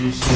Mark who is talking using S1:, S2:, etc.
S1: Yes.